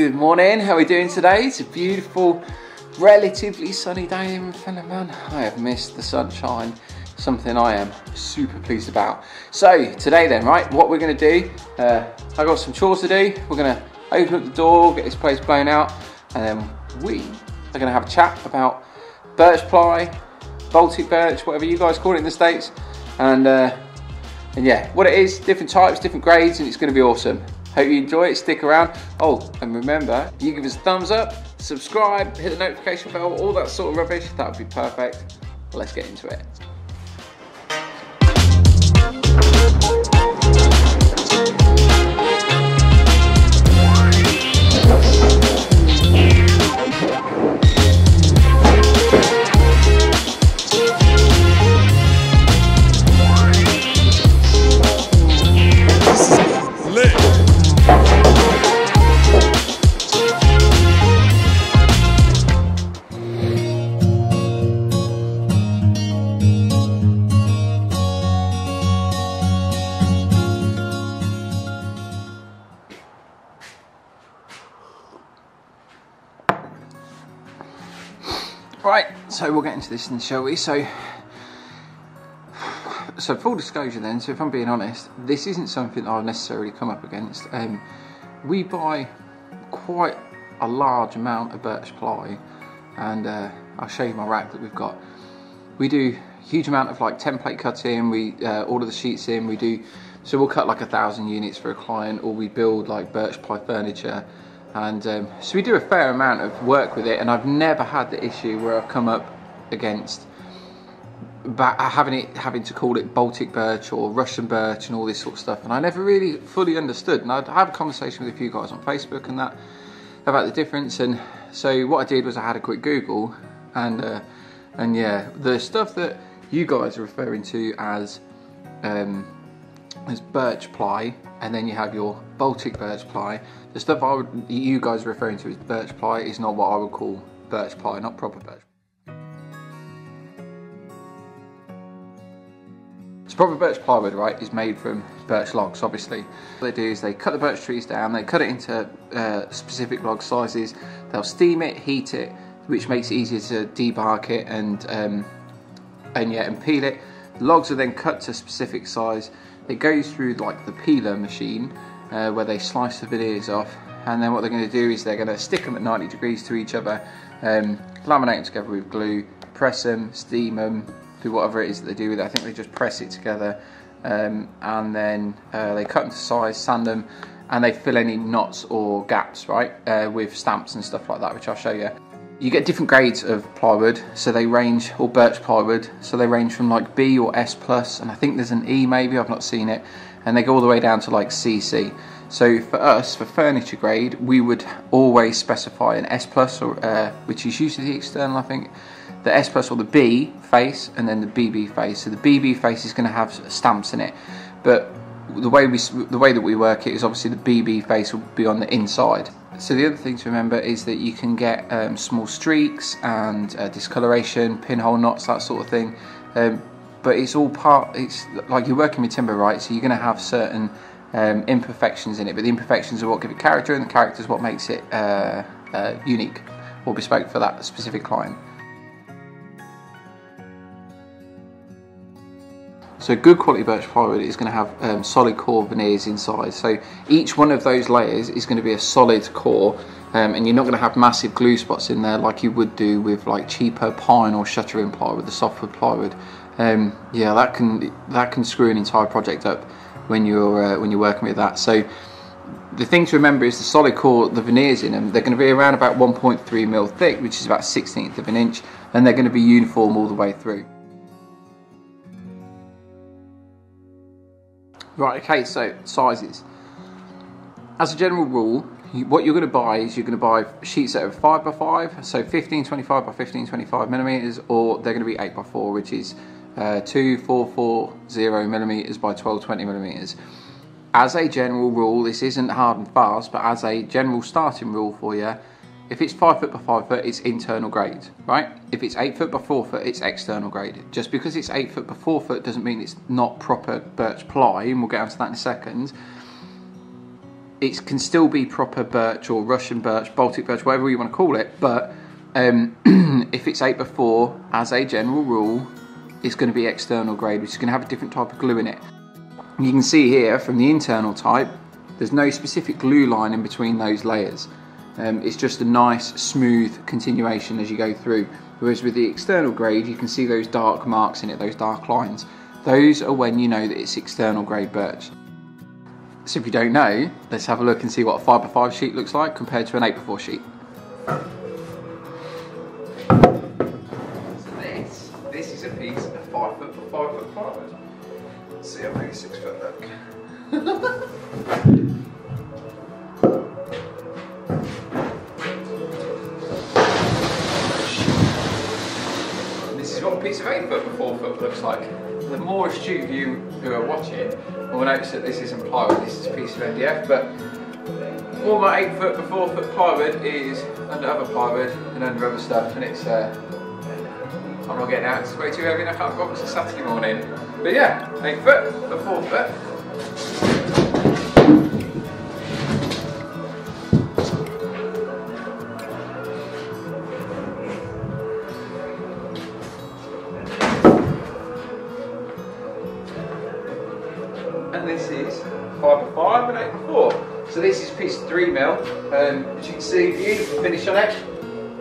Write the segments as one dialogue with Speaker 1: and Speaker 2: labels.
Speaker 1: Good morning, how are we doing today? It's a beautiful, relatively sunny day in Finland. I have missed the sunshine, something I am super pleased about. So, today then, right, what we're going to do, uh, I've got some chores to do. We're going to open up the door, get this place blown out, and then we are going to have a chat about birch ply, Baltic birch, whatever you guys call it in the States, and, uh, and yeah, what it is, different types, different grades, and it's going to be awesome. Hope you enjoy it, stick around. Oh, and remember, you give us a thumbs up, subscribe, hit the notification bell, all that sort of rubbish, that would be perfect. Let's get into it. We'll get into this then, shall we? So, so full disclosure then, so if I'm being honest, this isn't something I've necessarily come up against. Um, we buy quite a large amount of birch ply, and uh, I'll show you my rack that we've got. We do a huge amount of like template cutting, we uh, order the sheets in, we do, so we'll cut like a thousand units for a client, or we build like birch ply furniture, and um, so we do a fair amount of work with it and I've never had the issue where I've come up against having it having to call it Baltic birch or Russian birch and all this sort of stuff and I never really fully understood and I'd have a conversation with a few guys on Facebook and that about the difference and so what I did was I had a quick Google and uh, and yeah the stuff that you guys are referring to as um, as birch ply and then you have your Baltic birch ply. The stuff I would, you guys are referring to as birch ply is not what I would call birch ply, not proper birch. Proper birch plywood, right, is made from birch logs, obviously. What they do is they cut the birch trees down, they cut it into uh, specific log sizes, they'll steam it, heat it, which makes it easier to debark it and, um, and yeah, and peel it. Logs are then cut to a specific size, it goes through like the peeler machine uh, where they slice the veneers off and then what they're going to do is they're going to stick them at 90 degrees to each other, um, laminate them together with glue, press them, steam them, do whatever it is that they do with it. I think they just press it together um, and then uh, they cut them to size, sand them and they fill any knots or gaps, right, uh, with stamps and stuff like that, which I'll show you. You get different grades of plywood, so they range, or birch plywood, so they range from like B or S plus, and I think there's an E maybe, I've not seen it, and they go all the way down to like CC. So for us, for furniture grade, we would always specify an S plus, or uh, which is usually the external, I think, the S plus or the B face, and then the BB face. So the BB face is going to have stamps in it, but the way we the way that we work it is obviously the BB face will be on the inside. So the other thing to remember is that you can get um, small streaks and uh, discoloration, pinhole knots, that sort of thing. Um, but it's all part. It's like you're working with timber, right? So you're going to have certain um, imperfections in it, but the imperfections are what give it character, and the character is what makes it uh, uh, unique or bespoke for that specific client. So good quality birch plywood is going to have um, solid core veneers inside. So each one of those layers is going to be a solid core um, and you're not going to have massive glue spots in there like you would do with like cheaper pine or shuttering plywood, the softwood plywood. Um, yeah, that can that can screw an entire project up when you're uh, when you're working with that. So the thing to remember is the solid core, the veneers in them, they're going to be around about 1.3 mil thick, which is about 16th of an inch, and they're going to be uniform all the way through. Right, okay, so sizes. As a general rule, what you're going to buy is you're going to buy sheets that are 5 by 5 so 1525 by 1525 millimeters, or they're going to be 8 by 4 which is uh, 2440 millimeters by 1220 millimeters. As a general rule, this isn't hard and fast, but as a general starting rule for you, if it's five foot by five foot, it's internal grade, right? If it's eight foot by four foot, it's external grade. Just because it's eight foot by four foot doesn't mean it's not proper birch ply, and we'll get onto that in a second. it can still be proper birch or Russian birch, Baltic birch, whatever you want to call it. But um, if it's 8 by 4 as a general rule, it's going to be external grade, which is going to have a different type of glue in it. You can see here from the internal type, there's no specific glue line in between those layers. Um, it's just a nice smooth continuation as you go through. Whereas with the external grade, you can see those dark marks in it, those dark lines. Those are when you know that it's external grade birch. So if you don't know, let's have a look and see what a 5x5 sheet looks like compared to an 8x4 sheet. So this, this is a piece of 5 foot by 5 foot plywood. See how a 6 foot look. foot by 4 foot looks like. The more astute of you who are watching will notice that this isn't plywood, this is a piece of MDF, but all my 8 foot by 4 foot plywood is under other plywood and under other stuff, and it's, uh, I'm not getting out, it's way too heavy and I can't go up, it's a Saturday morning. But yeah, 8 foot by 4 foot. Um, as you can see, beautiful finish on it,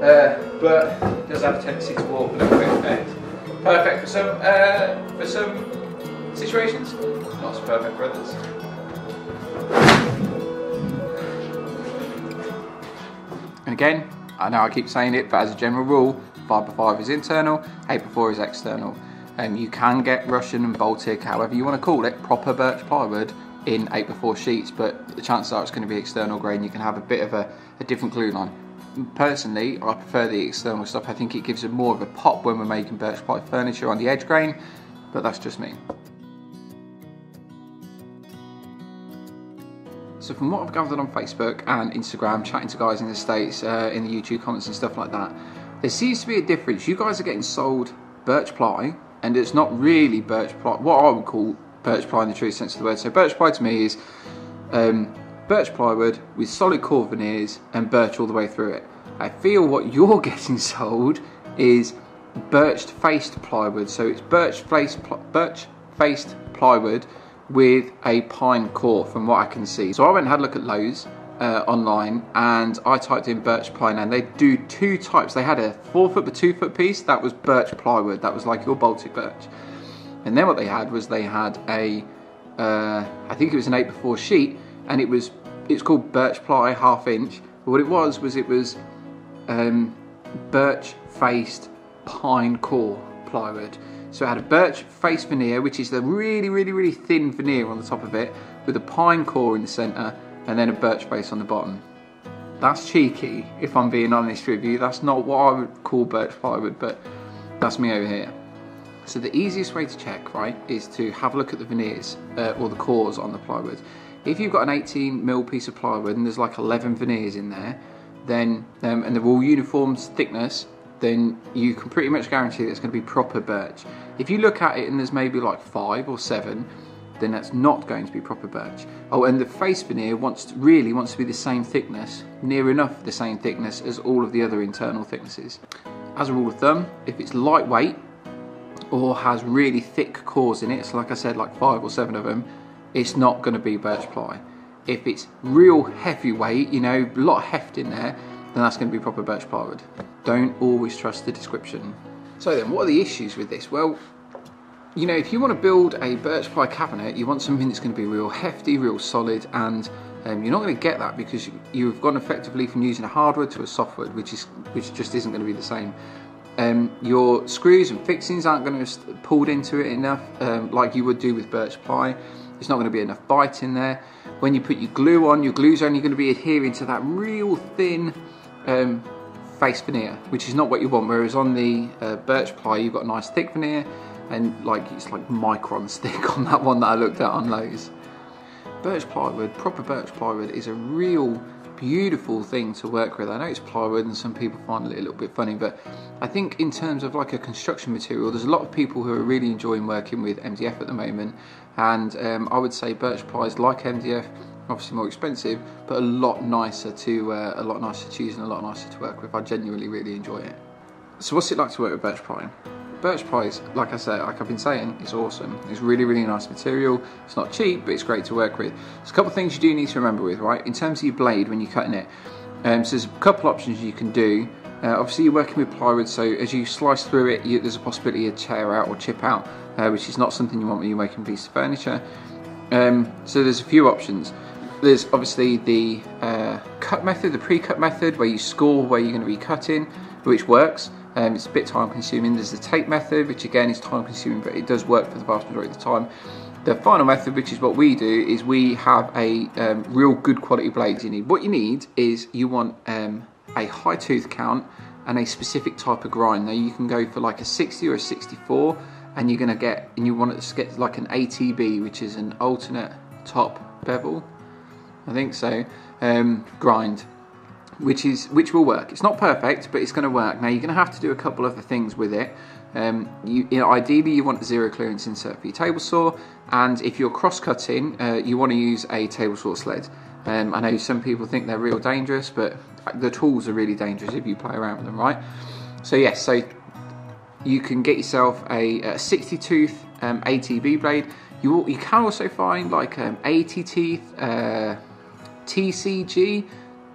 Speaker 1: uh, but it does have a tendency to warp a little bit. Perfect, perfect for some, uh, for some situations, not so perfect for others. And again, I know I keep saying it, but as a general rule, 5x5 is internal, 8x4 is external. Um, you can get Russian and Baltic, however you want to call it, proper birch plywood in 8x4 sheets, but the chances are it's going to be external grain. You can have a bit of a, a different glue line. Personally, I prefer the external stuff. I think it gives it more of a pop when we're making birch ply furniture on the edge grain, but that's just me. So from what I've gathered on Facebook and Instagram, chatting to guys in the States, uh, in the YouTube comments and stuff like that, there seems to be a difference. You guys are getting sold birch ply, and it's not really birch ply, what I would call birch ply in the true sense of the word. So birch ply to me is um, birch plywood with solid core veneers and birch all the way through it. I feel what you're getting sold is birched faced plywood. So it's birch faced, birch faced plywood with a pine core from what I can see. So I went and had a look at Lowe's uh, online and I typed in birch ply and they do two types. They had a four foot by two foot piece that was birch plywood, that was like your Baltic birch. And then what they had was they had a, uh, I think it was an 8 by 4 sheet and it was, it's called birch ply half inch. But what it was, was it was um, birch faced pine core plywood. So it had a birch face veneer, which is the really, really, really thin veneer on the top of it, with a pine core in the centre, and then a birch base on the bottom. That's cheeky, if I'm being honest with you. That's not what I would call birch plywood, but that's me over here. So the easiest way to check, right, is to have a look at the veneers, uh, or the cores on the plywood. If you've got an 18 mil piece of plywood and there's like 11 veneers in there, then, um, and they're all uniform thickness, then you can pretty much guarantee that it's going to be proper birch. If you look at it and there's maybe like five or seven, then that's not going to be proper birch. Oh, and the face veneer wants to, really wants to be the same thickness, near enough the same thickness as all of the other internal thicknesses. As a rule of thumb, if it's lightweight or has really thick cores in it, so like I said, like five or seven of them, it's not going to be birch ply. If it's real heavyweight, you know, a lot of heft in there, then that's going to be proper birch plywood. Don't always trust the description. So then, what are the issues with this? Well, you know, if you want to build a birch ply cabinet, you want something that's going to be real hefty, real solid, and um, you're not going to get that because you've gone effectively from using a hardwood to a softwood, which is which just isn't going to be the same. Um, your screws and fixings aren't going to be pulled into it enough, um, like you would do with birch ply. There's not going to be enough bite in there. When you put your glue on, your glue's only going to be adhering to that real thin um, face veneer, which is not what you want. Whereas on the uh, birch ply, you've got a nice thick veneer, and like it's like microns thick on that one that I looked at on Lowe's. Birch plywood, proper birch plywood, is a real beautiful thing to work with. I know it's plywood and some people find it a little bit funny, but I think in terms of like a construction material, there's a lot of people who are really enjoying working with MDF at the moment, and um, I would say birch ply is like MDF, obviously more expensive, but a lot nicer to uh, a lot nicer to use and a lot nicer to work with. I genuinely really enjoy it. So what's it like to work with Birch ply? Birch Price, like I said, like I've been saying, it's awesome. It's really, really nice material. It's not cheap, but it's great to work with. There's a couple of things you do need to remember with, right? In terms of your blade when you're cutting it, um, so there's a couple options you can do. Uh, obviously you're working with plywood, so as you slice through it, you, there's a possibility of tear out or chip out, uh, which is not something you want when you're making a piece of furniture. Um, so there's a few options. There's obviously the uh, cut method, the pre-cut method, where you score where you're going to be cutting, which works. Um, it's a bit time consuming. There's the tape method, which again is time consuming, but it does work for the vast majority of the time. The final method, which is what we do, is we have a um, real good quality blades you need. What you need is you want um, a high tooth count and a specific type of grind. Now you can go for like a 60 or a 64 and you're gonna get, and you want it to get like an ATB, which is an alternate top bevel, I think so, um, grind which is which will work. It's not perfect, but it's going to work. Now you're going to have to do a couple of other things with it. Um, you, you, know, ideally, you want a zero clearance insert for your table saw, and if you're cross cutting, uh, you want to use a table saw sled. Um, I know some people think they're real dangerous, but the tools are really dangerous if you play around with them, right? So yes, so you can get yourself a, a 60 tooth um, ATB blade. You, you can also find like um, 80 teeth uh, TCG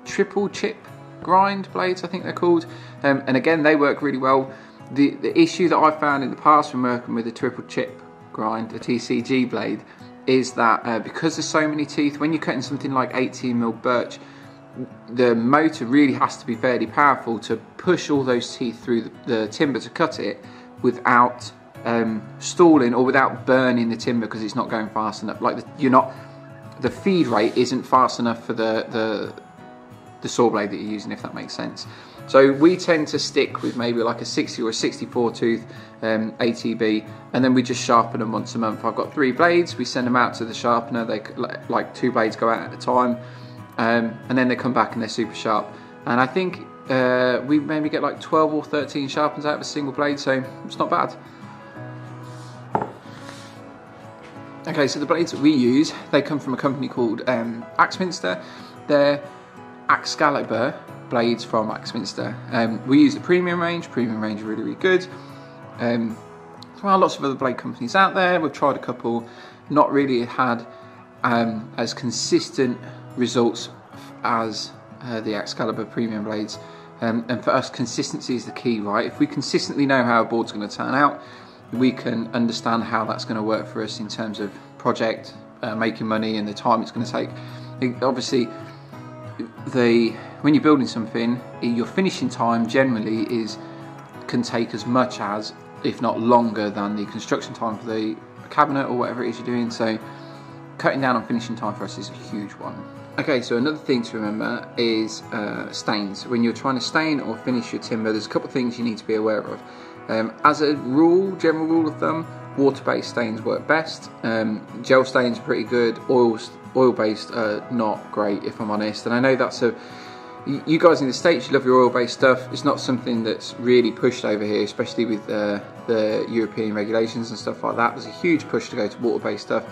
Speaker 1: triple chip grind blades, I think they're called. Um, and again, they work really well. The, the issue that I've found in the past when working with a triple chip grind, a TCG blade, is that uh, because there's so many teeth, when you're cutting something like 18mm birch, the motor really has to be fairly powerful to push all those teeth through the, the timber to cut it without um, stalling or without burning the timber because it's not going fast enough. Like the, you're not, the feed rate isn't fast enough for the, the the saw blade that you're using, if that makes sense. So we tend to stick with maybe like a 60 or a 64 tooth um, ATB, and then we just sharpen them once a month. I've got three blades, we send them out to the sharpener, they like two blades go out at a time, um, and then they come back and they're super sharp. And I think uh, we maybe get like 12 or 13 sharpens out of a single blade, so it's not bad. Okay, so the blades that we use, they come from a company called um, Axminster. They're Excalibur blades from Axminster. Um, we use the premium range. Premium range are really, really good. Um, there are lots of other blade companies out there. We've tried a couple, not really had um, as consistent results as uh, the Excalibur premium blades. Um, and for us, consistency is the key, right? If we consistently know how a board's going to turn out, we can understand how that's going to work for us in terms of project, uh, making money, and the time it's going to take. Obviously, the when you're building something, your finishing time generally is can take as much as, if not longer, than the construction time for the cabinet or whatever it is you're doing. So cutting down on finishing time for us is a huge one. Okay, so another thing to remember is uh, stains. When you're trying to stain or finish your timber, there's a couple of things you need to be aware of. Um, as a rule, general rule of thumb, water-based stains work best. Um, gel stains are pretty good. Oils oil-based are not great, if I'm honest. And I know that's a you guys in the States, you love your oil-based stuff. It's not something that's really pushed over here, especially with uh, the European regulations and stuff like that. There's a huge push to go to water-based stuff.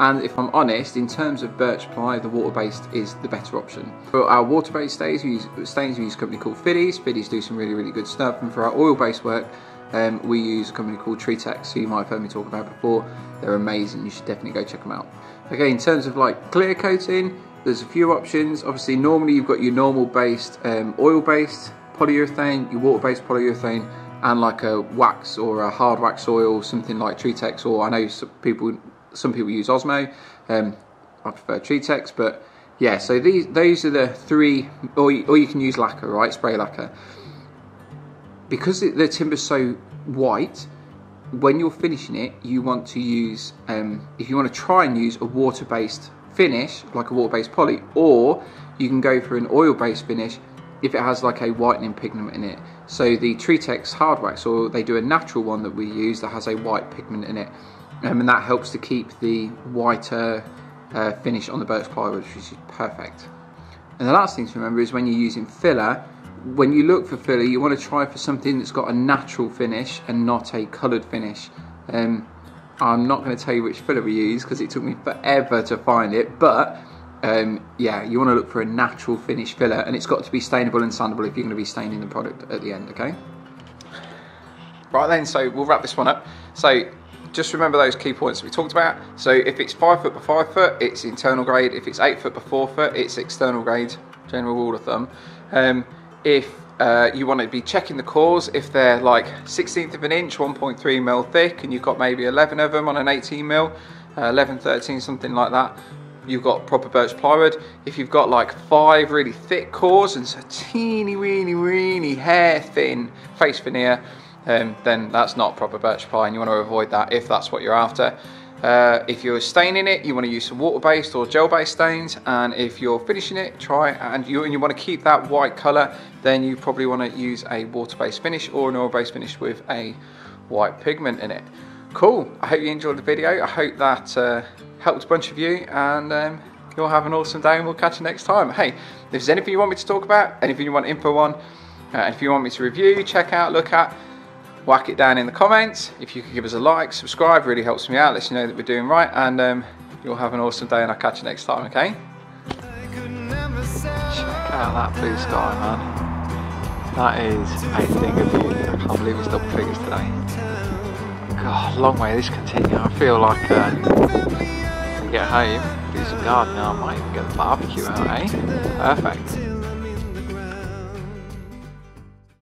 Speaker 1: And if I'm honest, in terms of birch ply, the water-based is the better option. For our water-based stains, we use, stains, we use a company called Fiddes. Fiddes do some really, really good stuff. And for our oil-based work, um, we use a company called Treatex, who you might have heard me talk about before. They're amazing. You should definitely go check them out. Okay, in terms of like clear coating, there's a few options. Obviously, normally you've got your normal based, um, oil based polyurethane, your water based polyurethane, and like a wax or a hard wax oil, something like Treatex, or I know some people some people use Osmo. Um, I prefer Treatex, but yeah. So these those are the three, or or you can use lacquer, right? Spray lacquer. Because the timber's so white, when you're finishing it, you want to use, um, if you want to try and use a water-based finish, like a water-based poly, or you can go for an oil-based finish if it has like a whitening pigment in it. So the Treatex hard wax, or they do a natural one that we use that has a white pigment in it, um, and that helps to keep the whiter uh, finish on the birch plywood, which is perfect. And the last thing to remember is when you're using filler, when you look for filler, you want to try for something that's got a natural finish and not a coloured finish. Um, I'm not going to tell you which filler we use because it took me forever to find it, but um, yeah, you want to look for a natural finish filler, and it's got to be stainable and sandable if you're going to be staining the product at the end, okay? Right then, so we'll wrap this one up. So just remember those key points we talked about. So if it's five foot by five foot, it's internal grade. If it's eight foot by four foot, it's external grade, general rule of thumb. Um, if uh, you want to be checking the cores if they're like 16th of an inch, 1.3 mil thick, and you've got maybe 11 of them on an 18 mil, uh, 11, 13, something like that. You've got proper birch plywood. If you've got like five really thick cores and a teeny, weeny, weeny hair thin face veneer, um, then that's not proper birch ply, and you want to avoid that if that's what you're after. Uh, if you're staining it, you want to use some water-based or gel-based stains, and if you're finishing it, try and you, and you want to keep that white color, then you probably want to use a water-based finish or an oil-based finish with a white pigment in it. Cool, I hope you enjoyed the video. I hope that uh, helped a bunch of you, and um, you'll have an awesome day, and we'll catch you next time. Hey, if there's anything you want me to talk about, anything you want info on, uh, if you want me to review, check out, look at, whack it down in the comments. If you could give us a like, subscribe, really helps me out, lets you know that we're doing right, and um, you'll have an awesome day, and I'll catch you next time, okay? Check out that blue sky, man. That is a thing of beauty. I can't believe it's double figures today. God, long way this continue. I feel like uh, I get home, do some gardening, I might even get the barbecue out, eh? Perfect.